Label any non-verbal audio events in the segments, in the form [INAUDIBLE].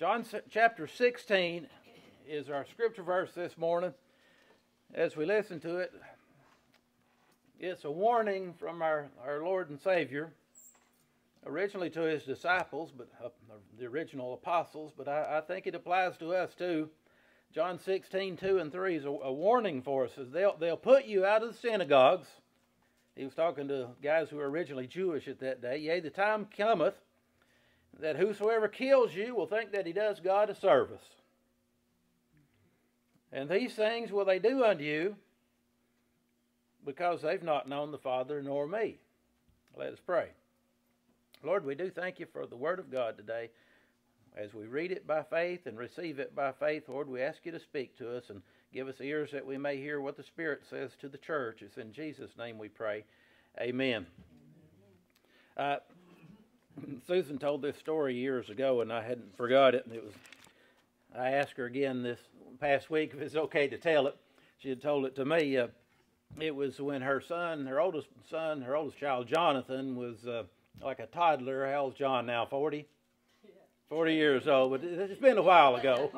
John chapter 16 is our scripture verse this morning. As we listen to it, it's a warning from our, our Lord and Savior, originally to his disciples, but uh, the original apostles, but I, I, think it applies to us too. John 16, 2 and 3 is a, a warning for us. They'll, they'll put you out of the synagogues. He was talking to guys who were originally Jewish at that day. Yea, the time cometh that whosoever kills you will think that he does God a service. And these things will they do unto you because they've not known the Father nor me. Let us pray. Lord, we do thank you for the Word of God today. As we read it by faith and receive it by faith, Lord, we ask you to speak to us and give us ears that we may hear what the Spirit says to the church. It's in Jesus' name we pray. Amen. Uh, [LAUGHS] Susan told this story years ago, and I hadn't forgot it. And it was, I asked her again this past week if it's okay to tell it. She had told it to me. Uh, it was when her son, her oldest son, her oldest child, Jonathan, was uh, like a toddler. How's John now? Forty. 40 years old, but it's been a while ago.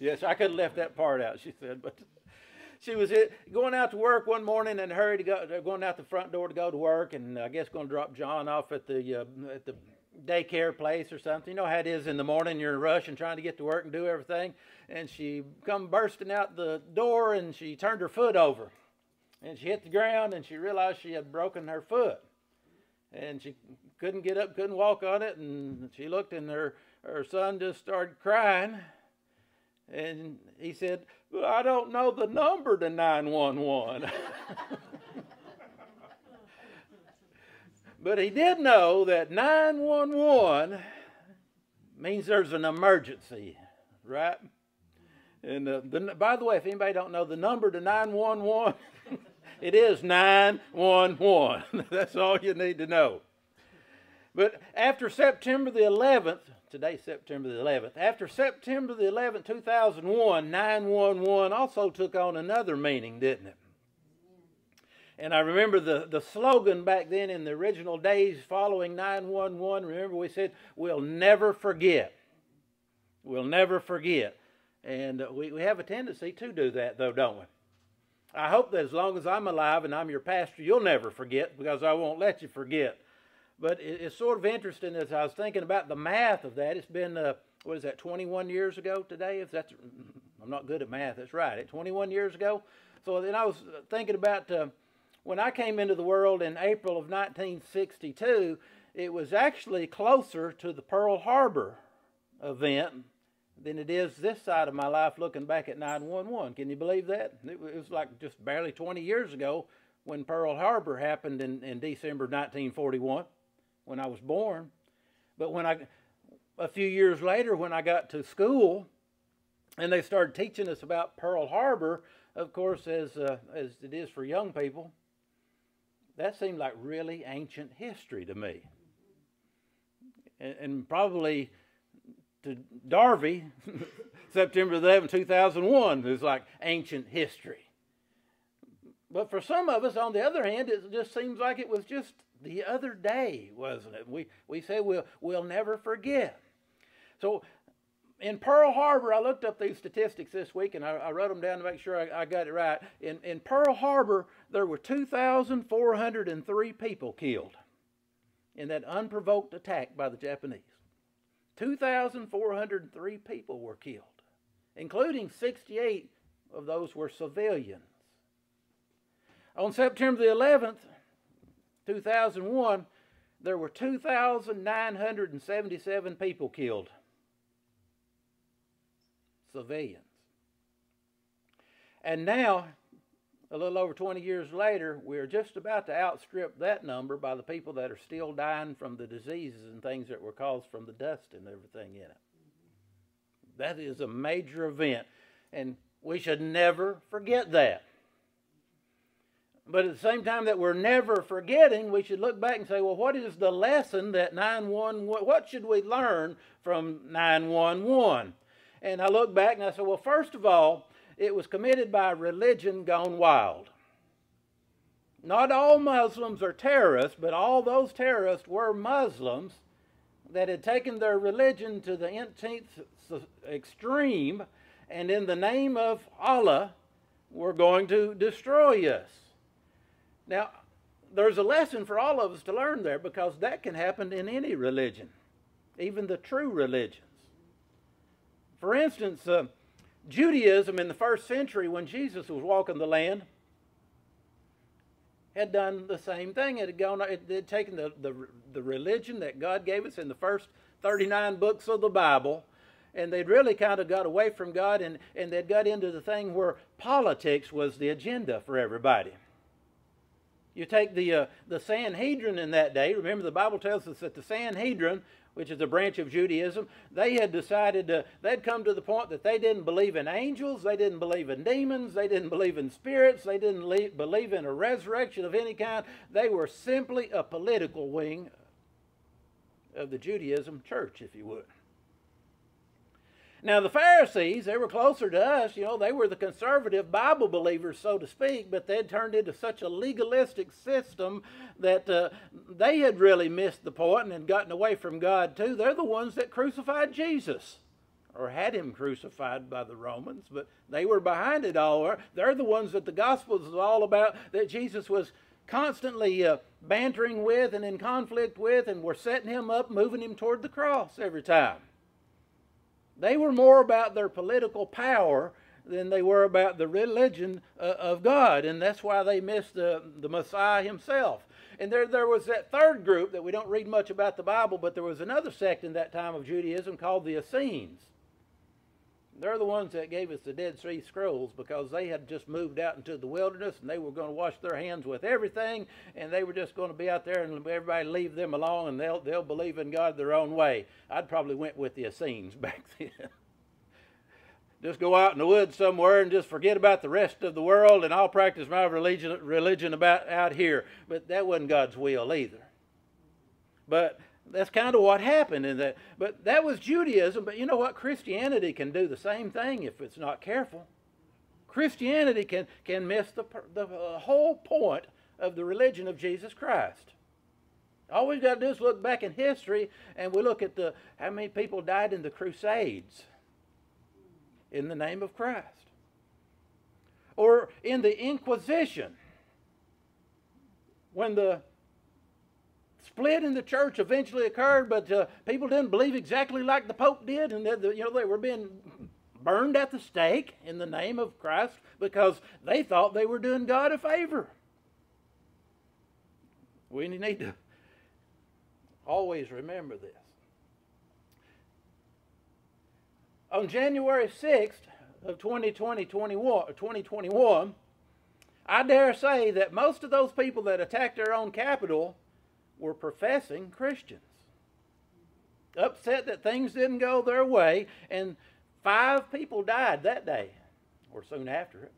yes, I could have left that part out, she said. But she was going out to work one morning and hurried to go, going out the front door to go to work, and I guess going to drop John off at the uh, at the daycare place or something. You know how it is in the morning. You're in a rush and trying to get to work and do everything. And she come bursting out the door and she turned her foot over. And she hit the ground and she realized she had broken her foot. And she couldn't get up, couldn't walk on it. And she looked and her, her son just started crying. And he said, well, I don't know the number to 911. [LAUGHS] But he did know that 911 means there's an emergency, right? And uh, the, by the way, if anybody don't know the number to 911, [LAUGHS] it is 911. [LAUGHS] That's all you need to know. But after September the 11th, today September the 11th, after September the 11th, 2001, 911 also took on another meaning, didn't it? And I remember the, the slogan back then in the original days following 911. Remember, we said, We'll never forget. We'll never forget. And uh, we, we have a tendency to do that, though, don't we? I hope that as long as I'm alive and I'm your pastor, you'll never forget because I won't let you forget. But it, it's sort of interesting as I was thinking about the math of that. It's been, uh, what is that, 21 years ago today? If that's, I'm not good at math, that's right. 21 years ago. So then I was thinking about. Uh, when I came into the world in April of 1962, it was actually closer to the Pearl Harbor event than it is this side of my life looking back at 911. Can you believe that? It was like just barely 20 years ago when Pearl Harbor happened in, in December 1941 when I was born. But when I, a few years later, when I got to school and they started teaching us about Pearl Harbor, of course, as, uh, as it is for young people, that seemed like really ancient history to me. And, and probably to Darby, [LAUGHS] September 11, 2001 is like ancient history. But for some of us, on the other hand, it just seems like it was just the other day, wasn't it? We, we say we'll, we'll never forget. So in Pearl Harbor, I looked up these statistics this week and I, I wrote them down to make sure I, I, got it right. In, in Pearl Harbor, there were 2,403 people killed in that unprovoked attack by the Japanese. 2,403 people were killed, including 68 of those were civilians. On September the 11th, 2001, there were 2,977 people killed civilians. And now, a little over 20 years later, we're just about to outstrip that number by the people that are still dying from the diseases and things that were caused from the dust and everything in it. That is a major event, and we should never forget that. But at the same time that we're never forgetting, we should look back and say, well, what is the lesson that 911, what should we learn from 911? And I look back and I said, well, first of all, it was committed by religion gone wild. Not all Muslims are terrorists, but all those terrorists were Muslims that had taken their religion to the 18th extreme, and in the name of Allah, were going to destroy us. Now, there's a lesson for all of us to learn there because that can happen in any religion, even the true religions. For instance, uh, Judaism in the first century, when Jesus was walking the land, had done the same thing. It had gone, it had taken the, the, the religion that God gave us in the first 39 books of the Bible, and they'd really kind of got away from God, and, and they'd got into the thing where politics was the agenda for everybody. You take the, uh, the Sanhedrin in that day. Remember, the Bible tells us that the Sanhedrin, which is a branch of Judaism, they had decided to, they'd come to the point that they didn't believe in angels, they didn't believe in demons, they didn't believe in spirits, they didn't believe in a resurrection of any kind. They were simply a political wing of the Judaism church, if you would. Now, the Pharisees, they were closer to us. You know, they were the conservative Bible believers, so to speak, but they'd turned into such a legalistic system that uh, they had really missed the point and had gotten away from God, too. They're the ones that crucified Jesus or had him crucified by the Romans, but they were behind it all. They're the ones that the Gospels is all about, that Jesus was constantly uh, bantering with and in conflict with, and were setting him up, moving him toward the cross every time. They were more about their political power than they were about the religion uh, of God, and that's why they missed the, the Messiah himself. And there, there was that third group that we don't read much about the Bible, but there was another sect in that time of Judaism called the Essenes. They're the ones that gave us the Dead Sea Scrolls because they had just moved out into the wilderness and they were going to wash their hands with everything and they were just going to be out there and everybody leave them alone and they'll they'll believe in God their own way. I'd probably went with the Essenes [LAUGHS] back then. just go out in the woods somewhere and just forget about the rest of the world and I'll practice my religion religion about out here. But that wasn't God's will either. But that's kind of what happened in that. But that was Judaism. But you know what? Christianity can do the same thing if it's not careful. Christianity can, can miss the, the uh, whole point of the religion of Jesus Christ. All we've got to do is look back in history and we look at the how many people died in the Crusades in the name of Christ. Or in the Inquisition when the split in the church eventually occurred, but uh, people didn't believe exactly like the Pope did, and they, you know they were being burned at the stake in the name of Christ because they thought they were doing God a favor. We need to always remember this. On January 6th of 2020, 2021, I dare say that most of those people that attacked our own Capitol were professing Christians. Upset that things didn't go their way, and five people died that day or soon after it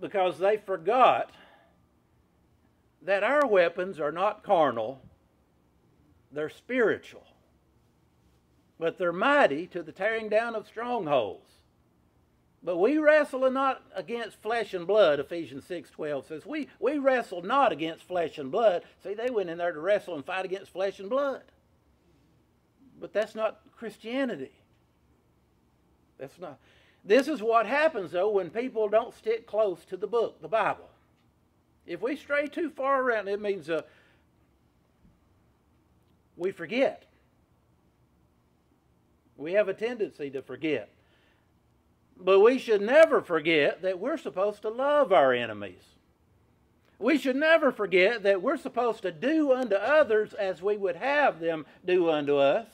because they forgot that our weapons are not carnal, they're spiritual. But they're mighty to the tearing down of strongholds. But we wrestle not against flesh and blood, Ephesians 6.12 says. We, we wrestle not against flesh and blood. See, they went in there to wrestle and fight against flesh and blood. But that's not Christianity. That's not. This is what happens, though, when people don't stick close to the book, the Bible. If we stray too far around, it means uh, we forget. We have a tendency to forget. But we should never forget that we're supposed to love our enemies. We should never forget that we're supposed to do unto others as we would have them do unto us.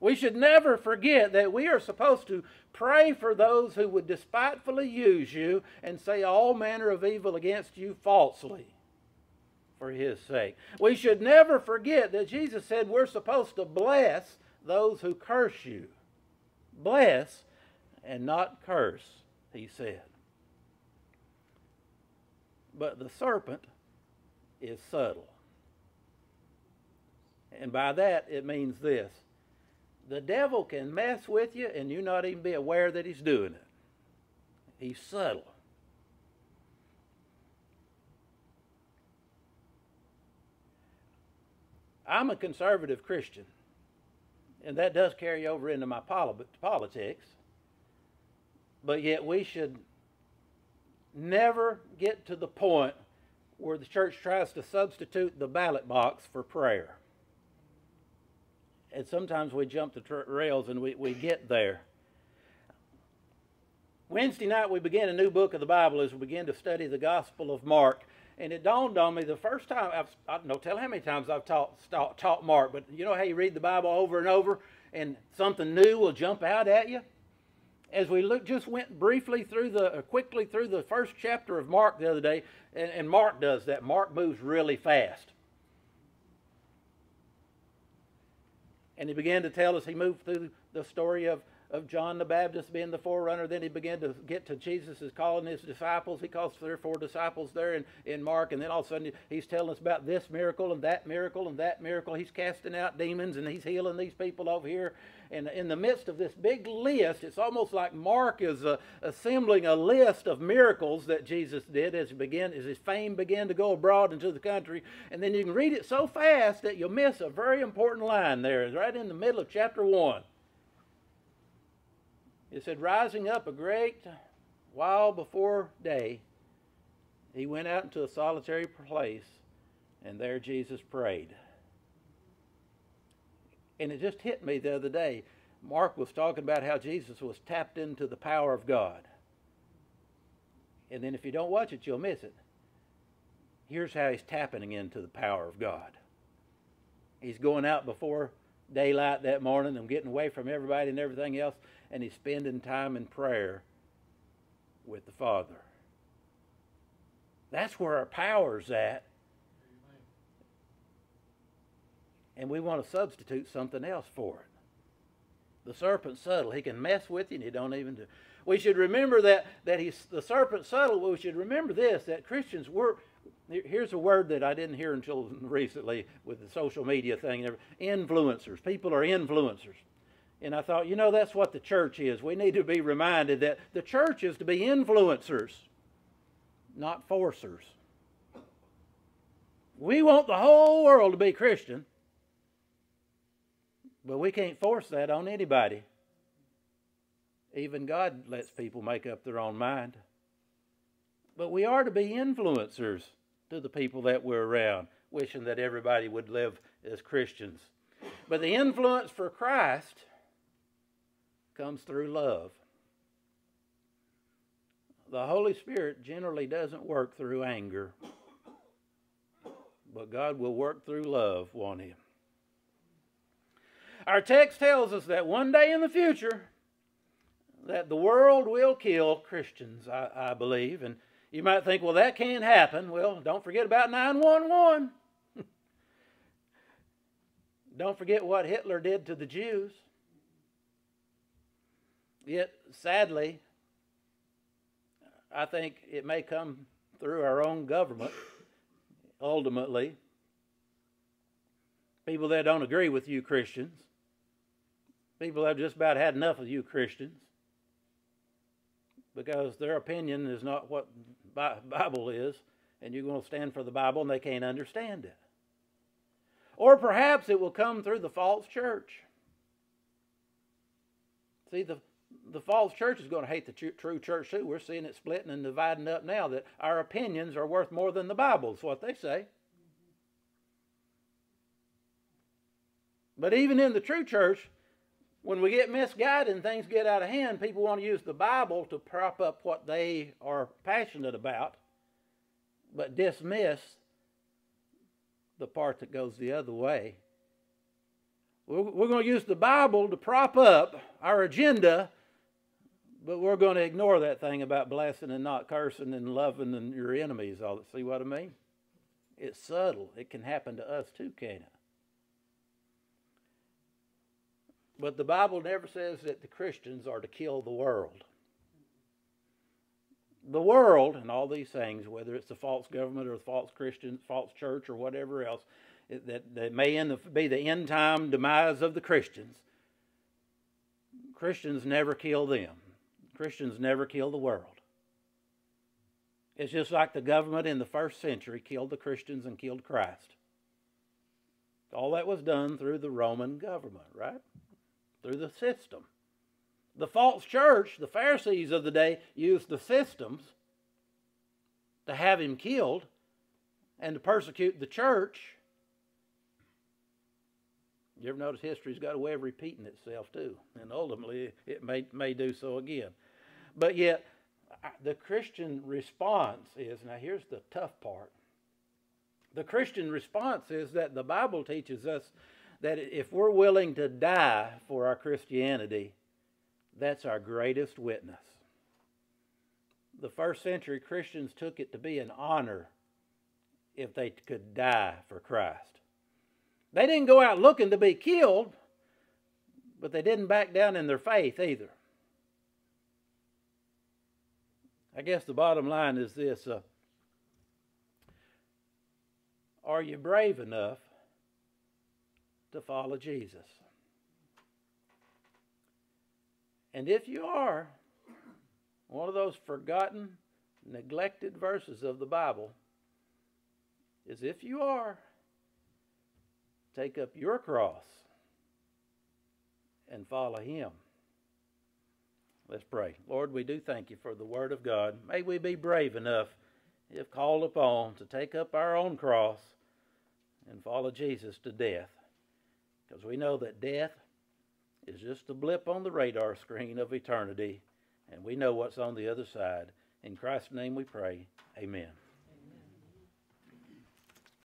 We should never forget that we are supposed to pray for those who would despitefully use you and say all manner of evil against you falsely for his sake. We should never forget that Jesus said we're supposed to bless those who curse you. Bless and not curse, he said. But the serpent is subtle. And by that, it means this the devil can mess with you and you not even be aware that he's doing it. He's subtle. I'm a conservative Christian, and that does carry over into my politics. But yet, we should never get to the point where the church tries to substitute the ballot box for prayer. And sometimes we jump the rails and we, we get there. Wednesday night, we began a new book of the Bible as we began to study the Gospel of Mark. And it dawned on me the first time, I've, I don't know, tell how many times I've taught, taught, taught Mark, but you know how you read the Bible over and over and something new will jump out at you? As we look, just went briefly through the, uh, quickly through the first chapter of Mark the other day, and, and Mark does that. Mark moves really fast. And he began to tell us, he moved through the story of of John the Baptist being the forerunner. Then he began to get to Jesus is calling his disciples. He calls three or four disciples there in, in Mark, and then all of a sudden he's telling us about this miracle and that miracle and that miracle. He's casting out demons and he's healing these people over here. And in the midst of this big list, it's almost like Mark is uh, assembling a list of miracles that Jesus did as, he began, as his fame began to go abroad into the country. And then you can read it so fast that you'll miss a very important line there. Right in the middle of chapter 1. It said, Rising up a great while before day, he went out into a solitary place, and there Jesus prayed. And it just hit me the other day. Mark was talking about how Jesus was tapped into the power of God. And then if you don't watch it, you'll miss it. Here's how he's tapping into the power of God. He's going out before daylight that morning and getting away from everybody and everything else and he's spending time in prayer with the Father. That's where our power's at. And we want to substitute something else for it. The serpent's subtle. He can mess with you and he don't even do. We should remember that that he's the serpent's subtle. We should remember this that Christians were here's a word that I didn't hear until [LAUGHS] recently with the social media thing. Influencers. People are influencers. And I thought, you know, that's what the church is. We need to be reminded that the church is to be influencers, not forcers. We want the whole world to be Christian, but we can't force that on anybody. Even God lets people make up their own mind. But we are to be influencers to the people that we're around, wishing that everybody would live as Christians. But the influence for Christ comes through love. The Holy Spirit generally doesn't work through anger, but God will work through love, won't He? Our text tells us that one day in the future, that the world will kill Christians, I, I believe. And you might think, well, that can't happen. Well, don't forget about 911. [LAUGHS] don't forget what Hitler did to the Jews. Yet, sadly, I think it may come through our own government ultimately. People that don't agree with you Christians, people that have just about had enough of you Christians, because their opinion is not what Bible is, and you're going to stand for the Bible and they can't understand it. Or perhaps it will come through the false church. See, the, the false church is going to hate the true church too. We're seeing it splitting and dividing up now that our opinions are worth more than the Bible, is what they say. But even in the true church, when we get misguided and things get out of hand, people want to use the Bible to prop up what they are passionate about, but dismiss the part that goes the other way. We're, going to use the Bible to prop up our agenda but we're going to ignore that thing about blessing and not cursing and loving and your enemies. All see what I mean? It's subtle. It can happen to us too, can it? But the Bible never says that the Christians are to kill the world. The world and all these things, whether it's the false government or the false Christian, false church, or whatever else, that, that may the, be the end time demise of the Christians. Christians never kill them. Christians never kill the world. It's just like the government in the first century killed the Christians and killed Christ. All that was done through the Roman government, right? Through the system. The false church, the Pharisees of the day, used the systems to have him killed and to persecute the church. You ever notice history's got a way of repeating itself too, and ultimately it may may do so again. But yet, the Christian response is now here's the tough part. The Christian response is that the Bible teaches us that if we're willing to die for our Christianity, that's our greatest witness. The first century Christians took it to be an honor if they could die for Christ. They didn't go out looking to be killed, but they didn't back down in their faith either. I guess the bottom line is this uh, Are you brave enough to follow Jesus? And if you are, one of those forgotten, neglected verses of the Bible is if you are, take up your cross and follow Him. Let's pray. Lord, we do thank you for the Word of God. May we be brave enough, if called upon, to take up our own cross and follow Jesus to death. Because we know that death is just a blip on the radar screen of eternity, and we know what's on the other side. In Christ's name we pray. Amen.